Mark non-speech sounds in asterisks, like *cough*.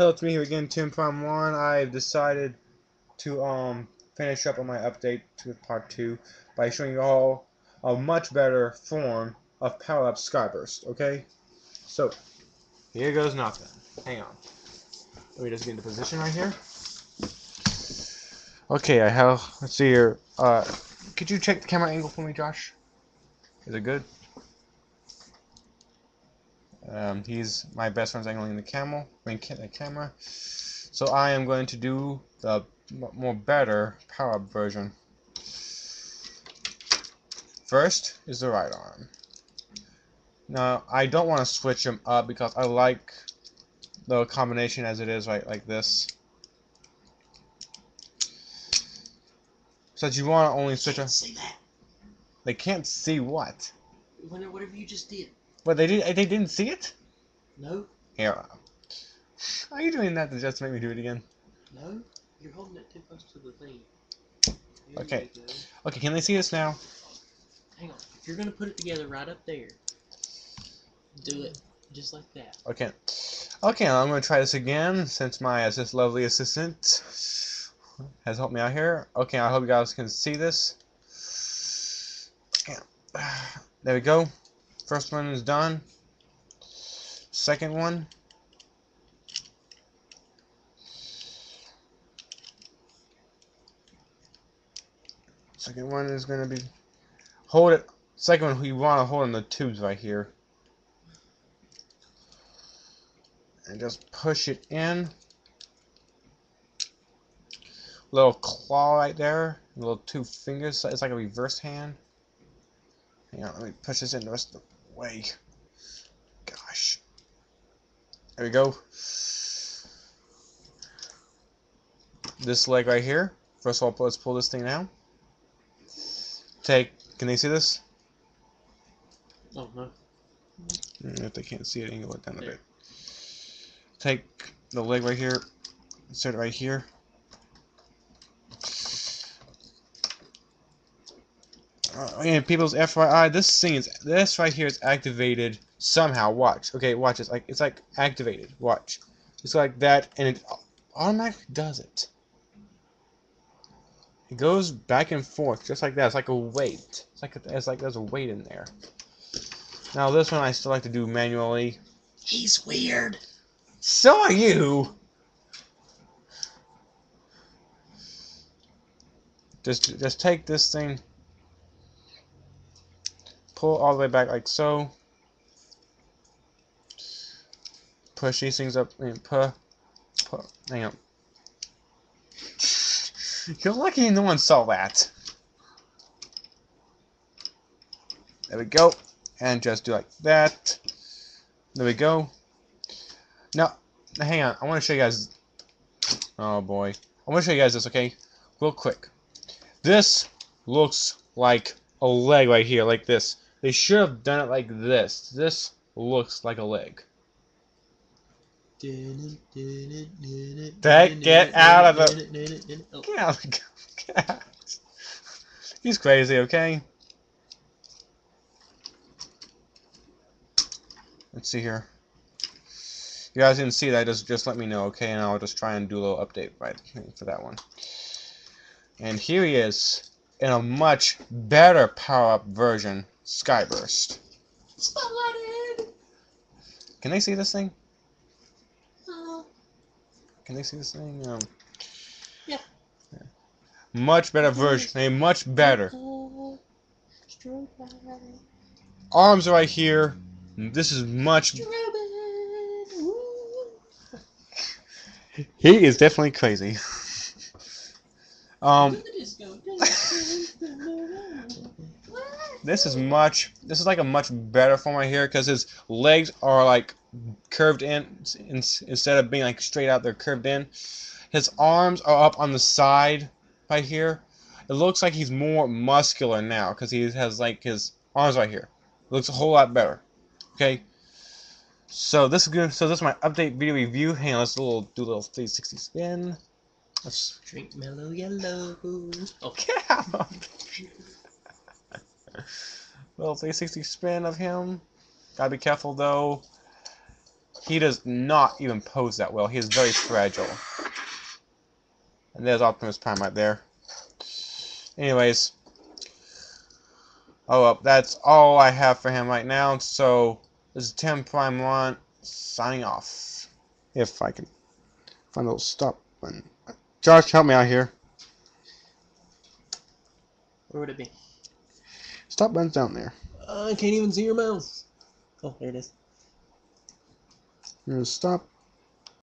Hello, it's me here again, Tim Prime One. I've decided to um finish up on my update to part two by showing you all a much better form of Power Up Skyburst. Okay, so here goes nothing. Hang on. Let me just get into position right here. Okay, I have. Let's see here. Uh, could you check the camera angle for me, Josh? Is it good? Um, he's my best friend's angling the camel, I mean, the camera. So I am going to do the more better power up version. First is the right arm. Now I don't want to switch them up because I like the combination as it is right like this. So you want to only switch that? They can't see what? Whatever you just did. But they did. They didn't see it. No. Here. Are you doing that to just make me do it again? No. You're holding it too close to the thing. Okay. Okay. Can they see us now? Hang on. If you're gonna put it together right up there, do it just like that. Okay. Okay. I'm gonna try this again since my assist, lovely assistant has helped me out here. Okay. I hope you guys can see this. There we go. First one is done. Second one. Second one is going to be hold it. Second one, you want to hold on the tubes right here. And just push it in. Little claw right there. Little two fingers. It's like a reverse hand. Hang on, let me push this in the rest of the way. Gosh. There we go. This leg right here. First of all, let's pull this thing down. Take, can they see this? Oh, no. Mm, if they can't see it, angle it down a bit. Take the leg right here, insert it right here. And people's FYI, this thing is this right here is activated somehow. Watch, okay, watch. It's like it's like activated. Watch, it's like that, and it automatically does it. It goes back and forth just like that. It's like a weight. It's like a, it's like there's a weight in there. Now this one I still like to do manually. He's weird. So are you. Just just take this thing pull all the way back like so. Push these things up and pull, pull, hang on. You're lucky no one saw that. There we go. And just do like that. There we go. Now, hang on. I want to show you guys. Oh boy. I want to show you guys this, okay? Real quick. This looks like a leg right here, like this. They should have done it like this. This looks like a leg. That get out of it. Get out of it. *laughs* He's crazy, okay? Let's see here. You guys didn't see that, just just let me know, okay? And I'll just try and do a little update right for that one. And here he is in a much better power-up version Skyburst. Spotted! Can they see this thing? Uh, Can they see this thing? Um, yeah. yeah. Much better version. A much better. Arms right here. This is much. he is definitely crazy. *laughs* um. This is much, this is like a much better form right here because his legs are like curved in, in, instead of being like straight out, they're curved in. His arms are up on the side right here. It looks like he's more muscular now because he has like his arms right here. It looks a whole lot better. Okay. So this is good. So this is my update video review. Hang on, let's do a little, do a little 360 spin. Let's drink mellow yellow. *laughs* Okay. Little 360 spin of him. Gotta be careful though. he does not even pose that well. He is very fragile. And there's Optimus Prime right there. Anyways. Oh, well, that's all I have for him right now. So, this is Tim Prime 1 signing off. If I can find a little stop button. Josh, help me out here. Where would it be? Stop button's down there. Uh, I can't even see your mouse. Oh, there it is. You're gonna stop